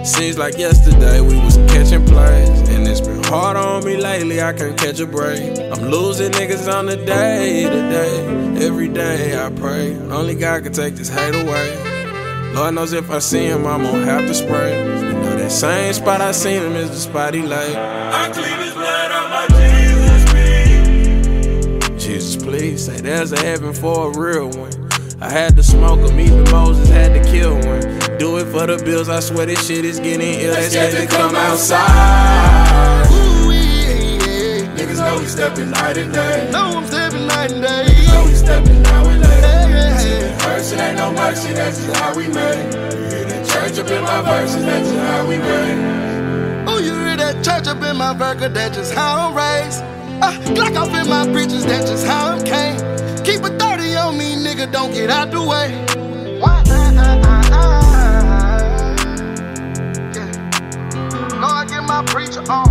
Seems like yesterday we was catching plays. And it's been hard on me lately, I can't catch a break. I'm losing niggas on the day to day. Every day I pray. Only God can take this hate away. Lord knows if I see him, I'm gonna have to spray. You know that same spot I seen him is the spot he lay. I clean his blood on my Jesus, please. Jesus, please say there's a heaven for a real one. I had to smoke him, even Moses had to kill one. Do it for the bills, I swear this shit is getting ill. They Scared scared to to come come outside. Ooh, yeah, yeah. Niggas know we stepping night and day. Know I'm stepping night and day. Know we stepping now and later. Yeah, yeah, Till yeah. it hurts, it ain't no mercy, that's just how we made. You hear the church up in my verses, that's just how we made. Oh, you hear that church up in my burger, that's just how I'm raised. Uh, Glock off in my breeches, that's just how I'm came. Keep a 30 on me, nigga, don't get out the way. Why? Uh, uh, uh, yeah. I get my preacher on.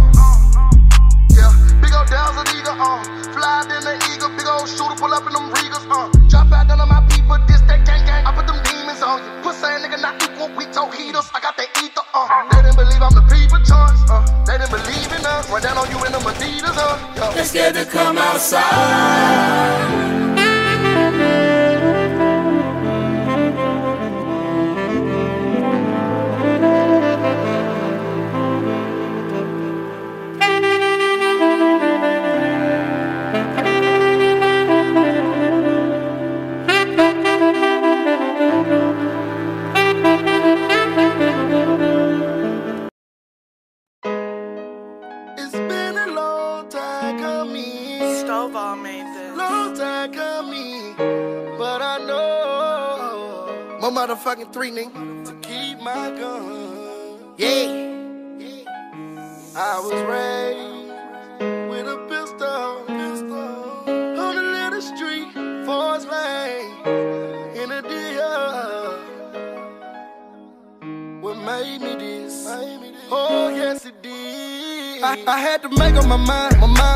Yeah, big old Dow's an eagle on. Fly in the eagle, big old shooter, pull up in them Regals, uh. Drop out none of my on you. Pussy nigga not equal, we. I got that ether, uh. They didn't believe I'm the people choice, uh. They didn't believe in us. Run down on you in them Adidas, uh. Yo. They scared to come outside. Motherfucking three nigga. To keep my gun. Yeah. I was raised with a pistol. pistol on the little street. Forest Lane. In a deal. What made me this? Oh, yes, it did. I, I had to make up my mind, my mind.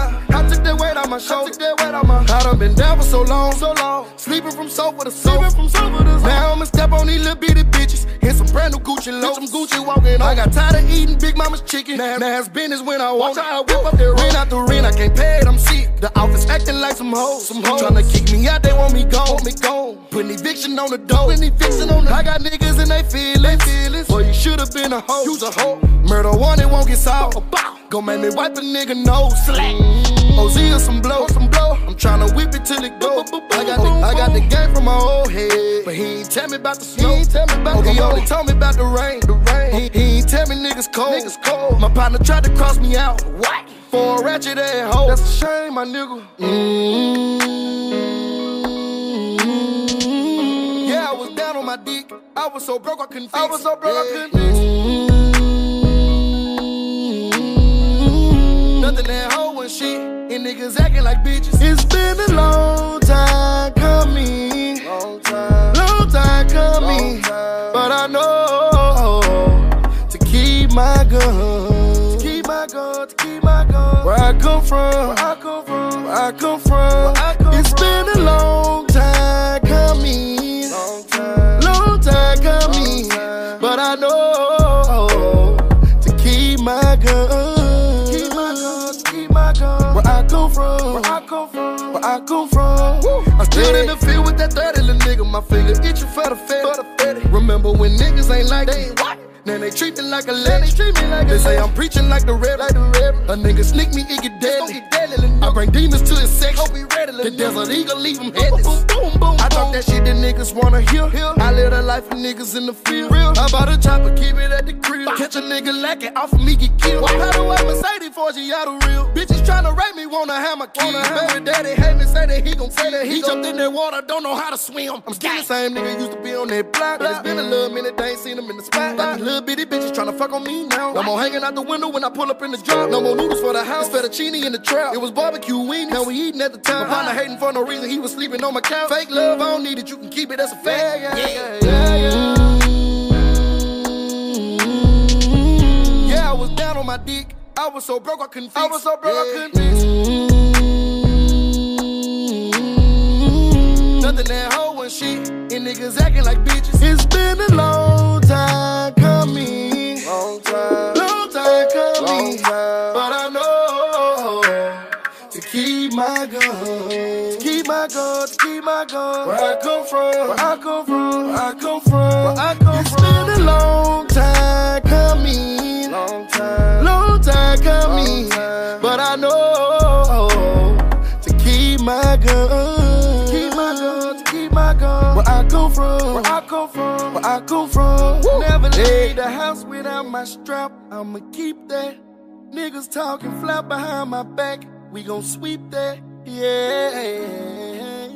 I took that weight on my shoulder. that weight on my I done been down for so long, so long. Sleeping from sofa to sofa. from sofa to sofa. Now I'ma step on these little bitty bitches. In some brand new Gucci low. Some Gucci walking on. I got tired of eating Big Mama's chicken. Now, now it's business when I want. I whip up that rent out the rent. I can't pay it, I'm sick. The office acting like some hoes. Some hoes. Tryna kick me out, they want me gone. Want me gone. Putting eviction on the door. Putting eviction on the I got niggas and they feelings. feelings. Boy, you should've been a hoe. You's a hoe. Murder one, it won't get solved. Gon' make me wipe a nigga nose. Slack. OZ or some blow, some blow. I'm tryna whip it till it go. I got the, I got the game from my old head, but he ain't tell me about the snow. He ain't tell me about the He only told me about the rain, the rain. He, he ain't tell me niggas cold. Niggas cold. My partner tried to cross me out. What? For a ratchet ass hoe. That's a shame, my nigga. Mm-hmm. Yeah, I was down on my dick. I was so broke I couldn't fix I was so broke I couldn't fix nothing that hoe and shit. And niggas acting like bitches. It's been a long time coming. Long time. Long time coming. Long time. But I know to keep my gun. To keep my gun. To keep my gun. Where I come from. Where I come from. Where I come from. I come from. I stood in the field with that 30 little nigga, my finger itching for the fatty. Remember when niggas ain't like they ain't what? Now they treat me like a legend. They, treat me like they say I'm preaching like the red, like the red. A nigga sneak me, it get deadly. I bring demons to his sex. Hope he ready. The desert eagle leave him headless. Boom, boom, boom, I thought that shit the niggas wanna hear. I live a life of niggas in the field. Real. I bought a chopper, keep it at the crib. Catch a nigga lacking off of me, get killed. How do I Mercedes for the real? Bitches tryna rape me, wanna have my key. Baby daddy hate me, say that he gon' say that he jumped in that water, don't know how to swim. I'm still the same nigga used to be on that block. But it's been a little minute, they ain't seen him in the spot. Little bitty bitches tryna fuck on me now. No more hanging out the window when I pull up in the drop. No more noodles for the house. It's fettuccine in the trap. It was barbecue weenies. Now we eating at the time. My partner hating for no reason. He was sleeping on my couch. Fake love, I don't need it. You can keep it. That's a fact. Yeah, yeah, yeah. yeah. Yeah, I was down on my dick. I was so broke I couldn't fix. I was so broke I couldn't fix. Nothing that hoe and shit. And niggas acting like bitches. It's been a long time coming. But I know to keep my gun. To keep my gun. To keep my gun. Where I come from. Where I come from. Where I come from. Where I come it's from. It's been a long time coming. Long time. Long time coming. Long time. But I know to keep my gun. To keep my gun. To keep my gun. Where I come from. Where I come from. Where I come from. Woo. Never leave the house without my strap. I'ma keep that. Niggas talking flat behind my back. We gon' sweep that, yeah.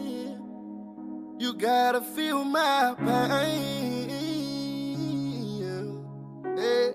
You gotta feel my pain. Yeah.